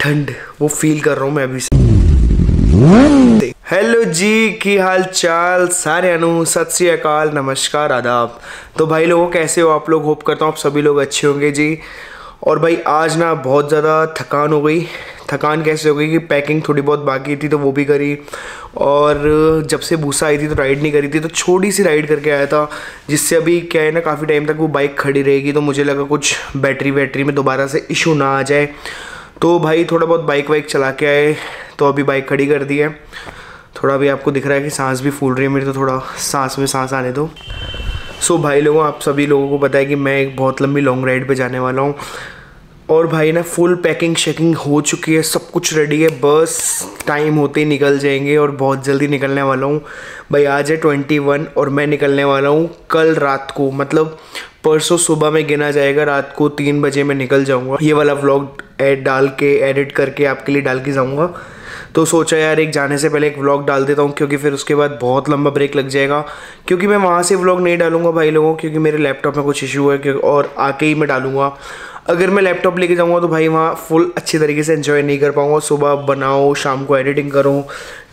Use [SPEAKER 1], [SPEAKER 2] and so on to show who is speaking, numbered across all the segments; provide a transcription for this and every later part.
[SPEAKER 1] ठंड। वो फील कर रहा हूँ मैं अभी हेलो जी, की हाल चाल? सारे अनु, सत श्री अकाल, नमस्कार, आदाब। तो भाई लोगों, कैसे हो आप लोग? होप करता हूँ आप सभी लोग अच्छे होंगे जी। और भाई, आज ना बहुत ज़्यादा थकान हो गई। थकान कैसे हो गई कि पैकिंग थोड़ी बहुत बाकी थी तो वो भी करी। और जब से भूसा आई थी तो राइड नहीं करी थी तो छोटी सी राइड करके आया था, जिससे अभी क्या है ना, काफ़ी टाइम तक वो बाइक खड़ी रहेगी तो मुझे लगा कुछ बैटरी वैटरी में दोबारा से इशू ना आ जाए। तो भाई थोड़ा बहुत बाइक वाइक चला के आए तो अभी बाइक खड़ी कर दी है। थोड़ा भी आपको दिख रहा है कि सांस भी फूल रही है, मेरी तो थोड़ा सांस में सांस आने दो। सो भाई लोगों, आप सभी लोगों को पता है कि मैं एक बहुत लंबी लॉन्ग राइड पे जाने वाला हूँ। और भाई ना फुल पैकिंग शेकिंग हो चुकी है, सब कुछ रेडी है। बस टाइम होते ही निकल जाएँगे और बहुत जल्दी निकलने वाला हूँ। भाई आज है ट्वेंटी वन और मैं निकलने वाला हूँ कल रात को। मतलब परसों सुबह में गिना जाएगा, रात को तीन बजे मैं निकल जाऊँगा। ये वाला व्लॉग एड डाल के एडिट करके आपके लिए डाल के जाऊँगा। तो सोचा यार एक जाने से पहले एक व्लॉग डाल देता हूँ, क्योंकि फिर उसके बाद बहुत लंबा ब्रेक लग जाएगा। क्योंकि मैं वहाँ से व्लॉग नहीं डालूँगा भाई लोगों, क्योंकि मेरे लैपटॉप में कुछ इशू है और आके ही मैं डालूँगा। अगर मैं लैपटॉप लेके जाऊँगा तो भाई वहाँ फुल अच्छी तरीके से इन्जॉय नहीं कर पाऊँगा। सुबह बनाओ, शाम को एडिटिंग करूँ,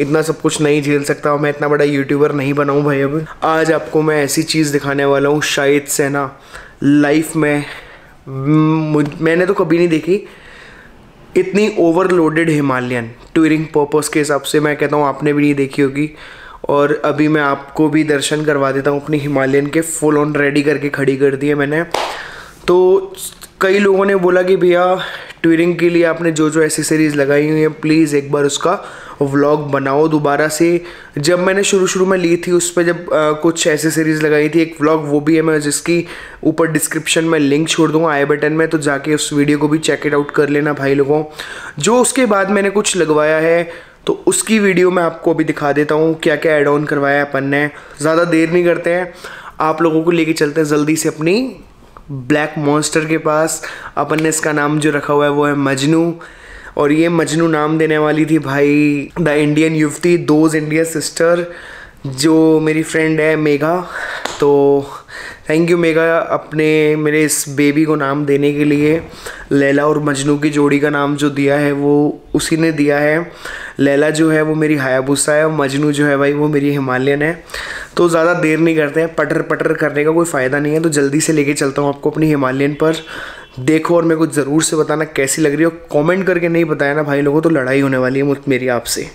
[SPEAKER 1] इतना सब कुछ नहीं झेल सकता। मैं इतना बड़ा यूट्यूबर नहीं बनाऊँ भाई अब। आज आपको मैं ऐसी चीज़ दिखाने वाला हूँ, शायद से ना लाइफ में मैंने तो कभी नहीं देखी इतनी ओवरलोडेड हिमालयन। टूरिंग पर्पज़ के हिसाब से मैं कहता हूँ, आपने भी नहीं देखी होगी। और अभी मैं आपको भी दर्शन करवा देता हूँ, अपनी हिमालयन के फुल ऑन रेडी करके खड़ी कर दी है मैंने। तो कई लोगों ने बोला कि भैया ट्विरिंग के लिए आपने जो जो एसेसरीज़ लगाई हुई हैं प्लीज़ एक बार उसका व्लॉग बनाओ दोबारा से। जब मैंने शुरू शुरू में ली थी उस पर जब आ, कुछ एसेसरीज़ लगाई थी एक व्लॉग वो भी है मैं जिसकी ऊपर डिस्क्रिप्शन में लिंक छोड़ दूँगा आई बटन में तो जाके उस वीडियो को भी चेक इट आउट कर लेना भाई लोगों। जो उसके बाद मैंने कुछ लगवाया है तो उसकी वीडियो मैं आपको अभी दिखा देता हूँ क्या क्या एड ऑन करवाया है अपन ने। ज़्यादा देर नहीं करते हैं आप लोगों को लेके चलते हैं जल्दी से अपनी ब्लैक मॉन्स्टर के पास। अपन ने इसका नाम जो रखा हुआ है, वो है मजनू। और ये मजनू नाम देने वाली थी भाई द इंडियन युवती, दोज इंडिया सिस्टर, जो मेरी फ्रेंड है मेघा। तो थैंक यू मेघा अपने, मेरे इस बेबी को नाम देने के लिए। लैला और मजनू की जोड़ी का नाम जो दिया है, वो उसी ने दिया है। लैला जो है, वो मेरी हायाबुसा है और मजनू जो है भाई, वो मेरी हिमालयन है। तो ज़्यादा देर नहीं करते हैं पटर पटर करने का कोई फ़ायदा नहीं है तो जल्दी से लेके चलता हूँ आपको अपनी हिमालयन पर। देखो और मेरे को ज़रूर से बताना कैसी लग रही हो। कमेंट करके नहीं बताया ना भाई लोगों तो लड़ाई होने वाली है मेरी आपसे।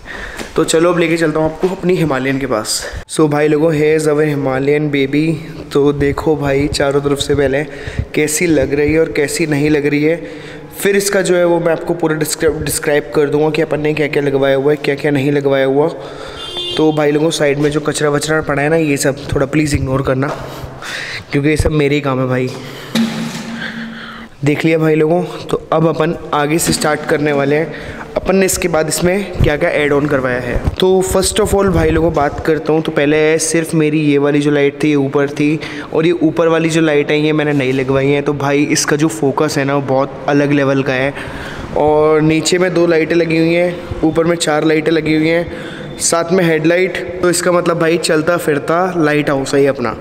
[SPEAKER 1] तो चलो अब लेके चलता हूँ आपको अपनी हिमालयन के पास। सो so, भाई लोगों हेज़ अवर हिमालयन बेबी तो देखो भाई चारों तरफ़ से पहले कैसी लग रही है और कैसी नहीं लग रही है। फिर इसका जो है वो मैं आपको पूरा डिस्क्राइब कर दूँगा कि अपन ने क्या क्या लगवाया हुआ है क्या क्या नहीं लगवाया हुआ। तो भाई लोगों साइड में जो कचरा वचरा पड़ा है ना, ये सब थोड़ा प्लीज़ इग्नोर करना, क्योंकि ये सब मेरे ही काम है भाई। देख लिया भाई लोगों तो अब अपन आगे से स्टार्ट करने वाले हैं। अपन ने इसके बाद इसमें क्या क्या ऐड ऑन करवाया है। तो फ़र्स्ट ऑफ़ ऑल भाई लोगों, बात करता हूँ तो पहले सिर्फ़ मेरी ये वाली जो लाइट थी, ये ऊपर थी, और ये ऊपर वाली जो लाइट है, ये मैंने नहीं लगवाई हैं। तो भाई इसका जो फोकस है ना, वो बहुत अलग लेवल का है। और नीचे में दो लाइटें लगी हुई हैं, ऊपर में चार लाइटें लगी हुई हैं साथ में हेडलाइट तो इसका मतलब भाई चलता फिरता लाइट हाउस है अपना।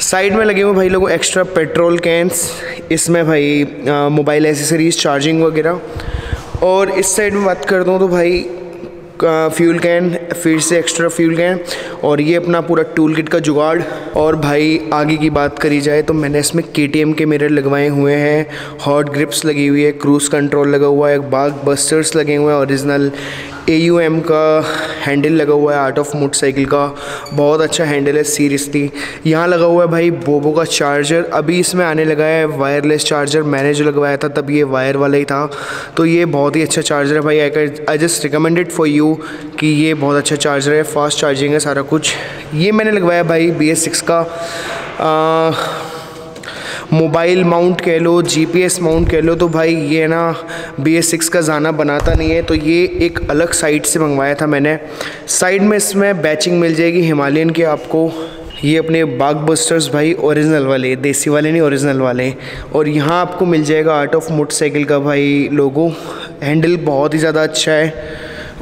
[SPEAKER 1] साइड में लगे हुए भाई लोगों एक्स्ट्रा पेट्रोल कैंस इसमें भाई मोबाइल एसेसरीज चार्जिंग वगैरह। और इस साइड में बात कर दूँ तो भाई फ्यूल कैन फिर से एक्स्ट्रा फ्यूल कैन और ये अपना पूरा टूल किट का जुगाड़। और भाई, आगे की बात करी जाए तो मैंने इसमें के के मिरर लगवाए हुए हैं। हॉट ग्रिप्स लगी हुई है क्रूज़ कंट्रोल लगा हुआ है, बाग बस्टर्स लगे हुए हैं ओरिजिनल ए यू एम का हैंडल लगा हुआ है आर्ट ऑफ़ मोटरसाइकिल का। बहुत अच्छा हैंडल है सीरियसली यहाँ लगा हुआ है भाई बोबो का चार्जर अभी इसमें आने लगा है वायरलेस चार्जर मैंने जो लगवाया था तब ये वायर वाला ही था। तो ये बहुत ही अच्छा चार्जर है भाई। I just recommended for you कि ये बहुत अच्छा चार्जर है। फास्ट चार्जिंग है सारा कुछ। ये मैंने लगवाया भाई बी एस सिक्स का। मोबाइल माउंट कह लो जीपीएस माउंट कह लो तो भाई ये ना बी एस सिक्स का ज़ाना बनाता नहीं है तो ये एक अलग साइट से मंगवाया था मैंने। साइड में इसमें बैचिंग मिल जाएगी हिमालयन के आपको। ये अपने बाग बस्टर्स भाई ओरिजिनल वाले, देसी वाले नहीं ओरिजिनल वाले। और यहाँ आपको मिल जाएगा आर्ट ऑफ़ मोटरसाइकिल का भाई लोगो हैंडल बहुत ही ज़्यादा अच्छा है।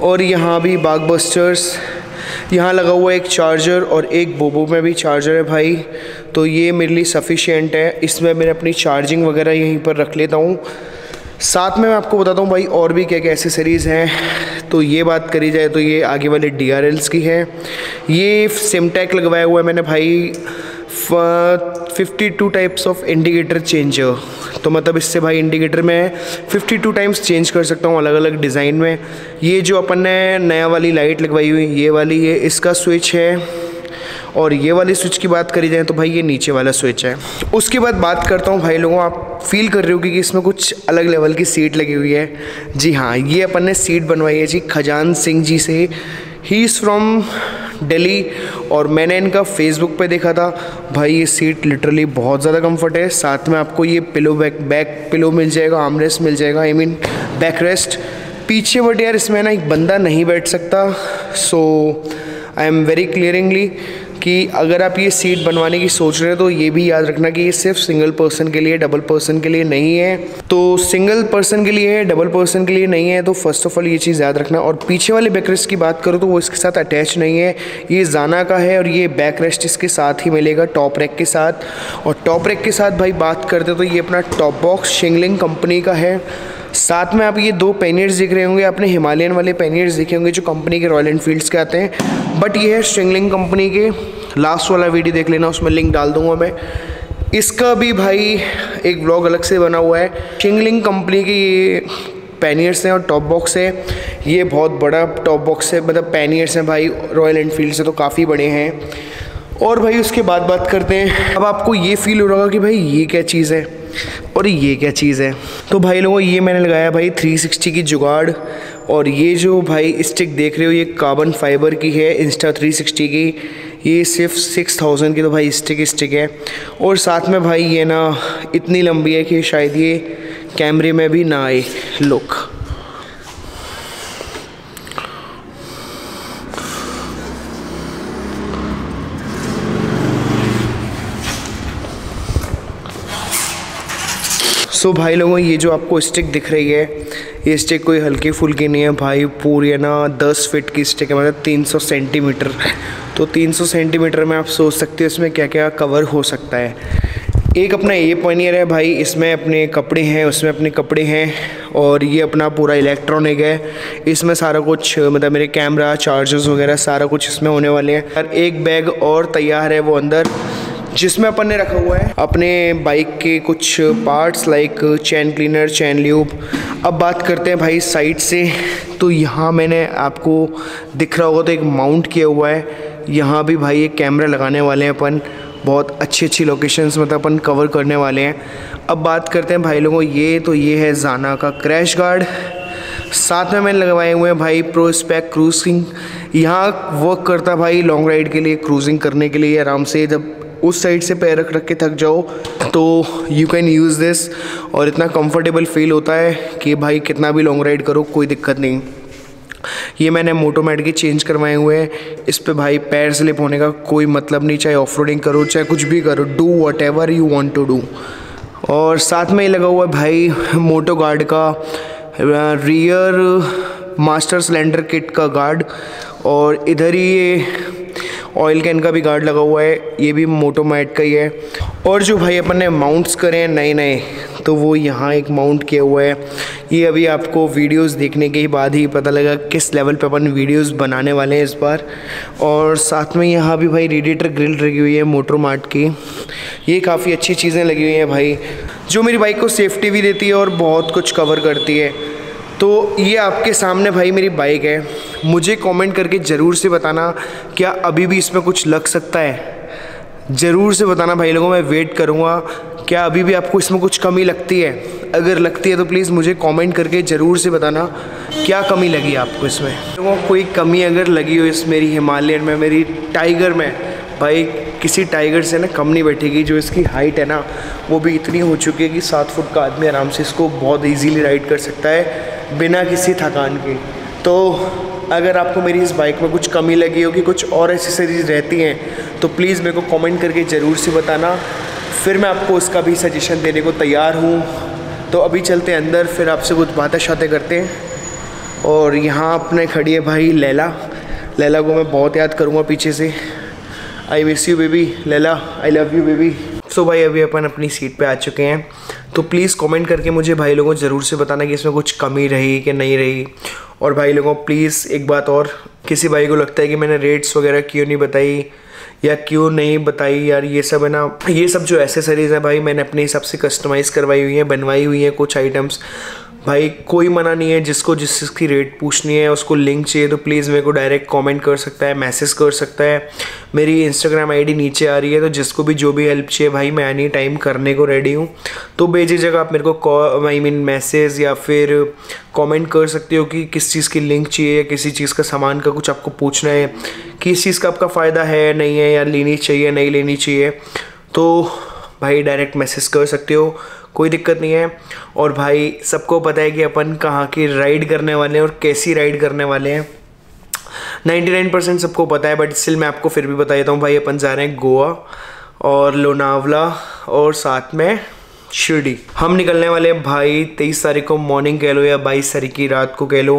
[SPEAKER 1] और यहाँ भी बाग बस्टर्स यहाँ लगा हुआ एक चार्जर और एक बोबो में भी चार्जर है भाई। तो ये मेरे लिए सफिशियंट है। इसमें मैं अपनी चार्जिंग वगैरह यहीं पर रख लेता हूँ। साथ में मैं आपको बताता हूँ भाई, और भी क्या क्या एसेसरीज़ हैं। तो ये बात करी जाए तो ये आगे वाले डी की है। ये सिमटेक लगवाया हुआ है मैंने भाई fifty two types of indicator changer तो मतलब इससे भाई इंडिकेटर में फिफ्टी टू टाइम्स चेंज कर सकता हूँ अलग अलग डिज़ाइन में। ये जो अपन ने नया वाली लाइट लगवाई हुई, ये वाली, ये इसका स्विच है। और ये वाली स्विच की बात करी जाए तो भाई ये नीचे वाला स्विच है। उसके बाद बात करता हूँ भाई लोगों, आप फील कर रहे हो कि इसमें कुछ अलग लेवल की सीट लगी हुई है। जी हाँ ये अपन ने सीट बनवाई है जी खजान सिंह जी से। ही इज़ फ्रॉम दिल्ली और मैंने इनका फेसबुक पे देखा था। भाई, ये सीट लिटरली बहुत ज़्यादा कंफर्ट है। साथ में आपको ये पिलो बैक बैक पिलो मिल जाएगा आमरेस्ट मिल जाएगा आई मीन बैक रेस्ट पीछे बट यार इसमें ना एक बंदा नहीं बैठ सकता। सो आई एम वेरी क्लियरिंगली कि अगर आप ये सीट बनवाने की सोच रहे हो तो ये भी याद रखना कि ये सिर्फ़ सिंगल पर्सन के लिए डबल पर्सन के लिए नहीं है। तो सिंगल पर्सन के लिए है डबल पर्सन के लिए नहीं है तो फ़र्स्ट ऑफ़ ऑल ये चीज़ याद रखना। और पीछे वाले बैकरेस्ट की बात करो तो वो इसके साथ अटैच नहीं है। ये जाना का है और ये बैक रेस्ट इसके साथ ही मिलेगा टॉप रैक के साथ। और टॉप रैक के साथ भाई बात करते तो ये अपना टॉप बॉक्स शिंगलिंग कंपनी का है। साथ में आप ये दो पेनियर्स दिख रहे होंगे, आपने हिमालयन वाले पेनियर्स दिखे होंगे जो कंपनी के रॉयल एनफील्ड्स के आते हैं। बट ये है स्ट्रिंगलिंग कंपनी के लास्ट वाला वीडियो देख लेना, उसमें लिंक डाल दूँगा मैं। इसका भी भाई एक ब्लॉग अलग से बना हुआ है। शिंगलिंग कंपनी की ये पैनियर्स हैं और टॉप बॉक्स है। ये बहुत बड़ा टॉप बॉक्स है मतलब पैनियर्स हैं भाई रॉयल एनफील्ड से तो काफ़ी बड़े हैं। और भाई उसके बाद बात करते हैं। अब आपको ये फील हो रहा होगा कि भाई ये क्या चीज़ है? और ये क्या चीज़ है? तो भाई लोगों, ये मैंने लगाया भाई 360 की जुगाड़, और ये जो भाई स्टिक देख रहे हो, ये कार्बन फाइबर की है इंस्टा 360 की। ये सिर्फ़ सिक्स थाउज़ेंड की तो भाई स्टिक स्टिक है। और साथ में भाई ये ना, इतनी लंबी है कि शायद ये कैमरे में भी ना आए। लुक सो so, भाई लोगों ये जो आपको स्टिक दिख रही है ये स्टिक कोई हल्की फुल्की नहीं है भाई पूरी है ना दस फिट की स्टिक है मतलब तीन सौ सेंटीमीटर तो तीन सौ सेंटीमीटर में आप सोच सकते हो इसमें क्या क्या कवर हो सकता है। एक अपना ये पॉइनियर है भाई इसमें अपने कपड़े हैं उसमें अपने कपड़े हैं और ये अपना पूरा इलेक्ट्रॉनिक है। इसमें सारा कुछ मतलब मेरे कैमरा चार्जर्स वगैरह सारा कुछ इसमें होने वाले हैं। और एक बैग और तैयार है वो अंदर। जिसमें अपन ने रखा हुआ है अपने बाइक के कुछ parts like chain cleaner chain lube अब बात करते हैं भाई साइड से। तो यहाँ मैंने आपको दिख रहा होगा तो एक माउंट किया हुआ है। यहाँ भी भाई एक कैमरा लगाने वाले हैं अपन। बहुत अच्छी अच्छी लोकेशंस मतलब अपन कवर करने वाले हैं। अब बात करते हैं भाई लोगों, ये तो ये है जाना का क्रैश गार्ड साथ में मैंने लगवाए हुए हैं भाई प्रो स्पैक क्रूजिंग यहाँ वर्क करता भाई लॉन्ग राइड के लिए क्रूजिंग करने के लिए आराम से। जब उस साइड से पैर रख रख के थक जाओ। तो यू कैन यूज़ दिस और इतना कंफर्टेबल फील होता है कि भाई कितना भी लॉन्ग राइड करो, कोई दिक्कत नहीं। ये मैंने मोटोमेट के चेंज करवाए हुए हैं। इस पर भाई पैर स्लिप होने का कोई मतलब नहीं, चाहे ऑफ़ करो, चाहे कुछ भी करो do whatever you want to do और साथ में ये लगा हुआ है भाई मोटो गार्ड का रियर मास्टर सिलेंडर किट का गार्ड और इधर ही ये ऑयल कैन का भी गार्ड लगा हुआ है, ये भी मोटोमैट का ही है। और जो भाई अपन ने माउंट्स करे हैं नए नए तो वो यहाँ एक माउंट किया हुआ है। ये अभी आपको वीडियोस देखने के बाद ही पता लगा किस लेवल पे अपन वीडियोस बनाने वाले हैं इस बार। और साथ में यहाँ भी भाई रेडिएटर ग्रिल लगी हुई है मोटर मार्ट की। ये काफ़ी अच्छी चीज़ें लगी हुई हैं भाई, जो मेरी बाइक को सेफ्टी भी देती है और बहुत कुछ कवर करती है। तो ये आपके सामने भाई मेरी बाइक है। मुझे कमेंट करके ज़रूर से बताना क्या अभी भी इसमें कुछ लग सकता है। ज़रूर से बताना भाई लोगों, मैं वेट करूँगा। क्या अभी भी आपको इसमें कुछ कमी लगती है? अगर लगती है तो प्लीज़ मुझे कमेंट करके ज़रूर से बताना क्या कमी लगी आपको इसमें। तो कोई कमी अगर लगी हो इस मेरी हिमालयन में, मेरी टाइगर में, भाई किसी टाइगर से ना कम नहीं बैठेगी, जो इसकी हाइट है ना, वो भी इतनी हो चुकी है कि सात फुट का आदमी आराम से इसको बहुत ईजीली राइड कर सकता है। बिना किसी थकान के। तो अगर आपको मेरी इस बाइक में कुछ कमी लगी होगी, कुछ और एसेसरीज रहती हैं तो प्लीज़ मेरे को कमेंट करके ज़रूर से बताना। फिर मैं आपको उसका भी सजेशन देने को तैयार हूँ। तो अभी चलते हैं अंदर, फिर आपसे कुछ बातें शातें करते हैं। और यहाँ अपने खड़ी है भाई लैला। लैला को मैं बहुत याद करूँगा पीछे से। I miss you baby Laila I love you baby so भाई, अभी अपन अपनी सीट पे आ चुके हैं। तो प्लीज़ कमेंट करके मुझे भाई लोगों ज़रूर से बताना कि इसमें कुछ कमी रही कि नहीं रही। और भाई लोगों प्लीज़ एक बात और, किसी भाई को लगता है कि मैंने रेट्स वगैरह क्यों नहीं बताई या क्यों नहीं बताई यार, ये सब है ना, ये सब जो एसेसरीज़ है भाई, मैंने अपने हिसाब से कस्टमाइज़ करवाई हुई हैं, बनवाई हुई हैं कुछ आइटम्स भाई, कोई मना नहीं है, जिसको जिस चीज़ की रेट पूछनी है, उसको लिंक चाहिए तो प्लीज़ मेरे को डायरेक्ट कमेंट कर सकता है मैसेज कर सकता है। मेरी इंस्टाग्राम आईडी नीचे आ रही है तो जिसको भी जो भी हेल्प चाहिए, भाई, मैं एनी टाइम करने को रेडी हूँ। तो भेजी जगह आप मेरे को आई मीन मैसेज या फिर कमेंट कर सकते हो कि किस चीज़ की लिंक चाहिए या किसी चीज़ का सामान का कुछ आपको पूछना है, किस चीज़ का आपका फ़ायदा है, नहीं है, या लेनी चाहिए, नहीं लेनी चाहिए। तो भाई डायरेक्ट मैसेज कर सकते हो, कोई दिक्कत नहीं है। और भाई, सबको पता है कि अपन कहाँ की राइड करने वाले हैं और कैसी राइड करने वाले हैं। 99 परसेंट सबको पता है बट स्टिल मैं आपको फिर भी बता देता हूँ, भाई अपन जा रहे हैं गोवा और लोनावला और साथ में शिरडी। हम निकलने वाले हैं भाई तेईस तारीख को मॉर्निंग कह लो या बाईस तारीख की रात को कह लो।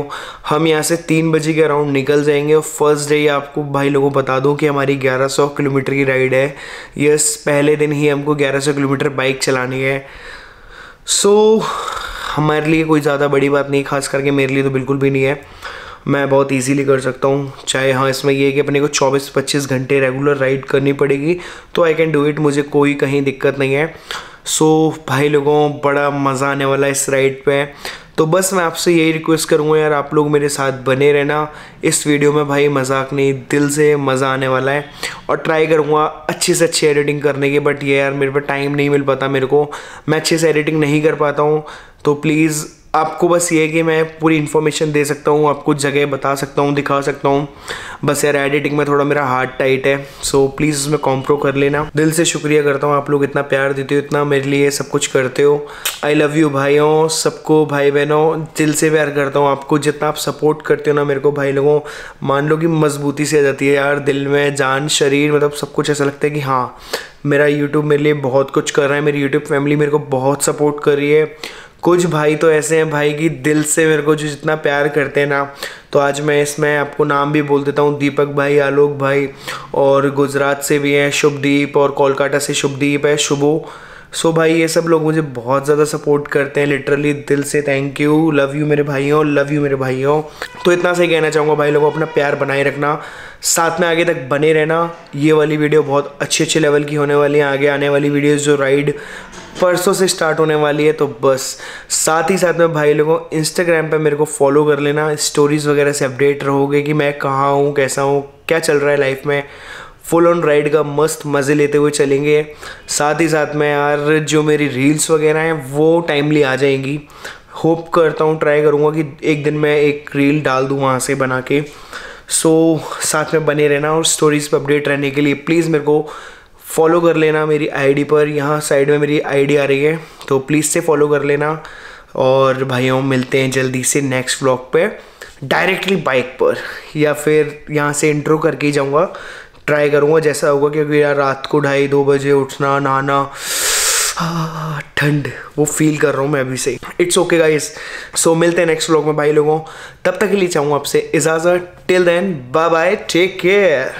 [SPEAKER 1] हम यहाँ से तीन बजे के अराउंड निकल जाएँगे और फ़र्स्ट डे आपको भाई लोगों को बता दूँ कि हमारी 1100 किलोमीटर की राइड है। यस पहले दिन ही हमको 1100 किलोमीटर बाइक चलानी है। सो so, हमारे लिए कोई ज़्यादा बड़ी बात नहीं खास करके मेरे लिए तो बिल्कुल भी नहीं है। मैं बहुत इजीली कर सकता हूँ। चाहे हाँ इसमें ये है कि अपने को 24-25 घंटे रेगुलर राइड करनी पड़ेगी तो आई कैन डू इट मुझे कोई कहीं दिक्कत नहीं है। सो भाई लोगों, बड़ा मज़ा आने वाला है इस राइड पे। तो बस मैं आपसे यही रिक्वेस्ट करूँगा यार, आप लोग मेरे साथ बने रहना। इस वीडियो में भाई मज़ाक नहीं, दिल से मज़ा आने वाला है। और ट्राई करूँगा अच्छे से अच्छी एडिटिंग करने की बट ये यार मेरे पे टाइम नहीं मिल पाता मेरे को। मैं अच्छे से एडिटिंग नहीं कर पाता हूँ तो प्लीज़ आपको बस ये है कि मैं पूरी इन्फॉर्मेशन दे सकता हूँ, आपको जगह बता सकता हूँ, दिखा सकता हूँ। बस यार एडिटिंग में थोड़ा मेरा हार्ट टाइट है सो प्लीज़ उसमें कॉम्प्रो कर लेना। दिल से शुक्रिया करता हूँ, आप लोग इतना प्यार देते हो, इतना मेरे लिए सब कुछ करते हो। आई लव यू भाइयों, सबको भाई बहनों दिल से प्यार करता हूँ आपको, जितना आप सपोर्ट करते हो ना मेरे को, भाई लोगों, मान लो कि मजबूती से आ जाती है यार दिल में, जान, शरीर मतलब सब कुछ ऐसा लगता है कि हाँ मेरा यूट्यूब मेरे लिए बहुत कुछ कर रहा है, मेरी यूट्यूब फैमिली मेरे को बहुत सपोर्ट कर रही है। कुछ भाई तो ऐसे हैं भाई की दिल से मेरे को जो जितना प्यार करते हैं ना तो आज मैं इसमें आपको नाम भी बोल देता हूँ, दीपक भाई, आलोक भाई और गुजरात से भी हैं, शुभदीप और कोलकाता से शुभदीप है, शुभो। सो so, भाई, ये सब लोग मुझे बहुत ज़्यादा सपोर्ट करते हैं लिटरली दिल से थैंक यू लव यू मेरे भाइयों लव यू मेरे भाइयों। तो इतना सही कहना चाहूँगा, भाई, लोगों, अपना प्यार बनाए रखना, साथ में आगे तक बने रहना। ये वाली वीडियो बहुत अच्छे अच्छे लेवल की होने वाली है, आगे आने वाली वीडियोज़ जो राइड परसों से स्टार्ट होने वाली है तो बस। साथ ही साथ में भाई लोगों इंस्टाग्राम पे मेरे को फॉलो कर लेना स्टोरीज़ वगैरह से अपडेट रहोगे कि मैं कहाँ हूँ, कैसा हूँ, क्या चल रहा है लाइफ में। फुल ऑन राइड का मस्त मज़े लेते हुए चलेंगे। साथ ही साथ में यार जो मेरी रील्स वगैरह हैं वो टाइमली आ जाएँगी। होप करता हूँ ट्राई करूँगा कि एक दिन मैं एक रील डाल दूँ वहाँ से बना के। सो so, साथ में बने रहना और स्टोरीज़ पर अपडेट रहने के लिए। प्लीज़ मेरे को फॉलो कर लेना मेरी आईडी पर। यहाँ साइड में मेरी आईडी आ रही है तो प्लीज़ से फॉलो कर लेना। और भाइयों मिलते हैं जल्दी से नेक्स्ट व्लॉग पे। डायरेक्टली बाइक पर। या फिर यहाँ से इंट्रो करके ही जाऊँगा। ट्राई करूँगा, जैसा होगा, क्योंकि यार रात को ढाई दो बजे उठना, नहाना ठंड, वो फील कर रहा हूँ मैं अभी से। इट्स ओके गाइस सो मिलते हैं नेक्स्ट व्लॉग में भाई लोगों। तब तक के लिए चाहूँगा आपसे इजाज़त। Till then bye bye take care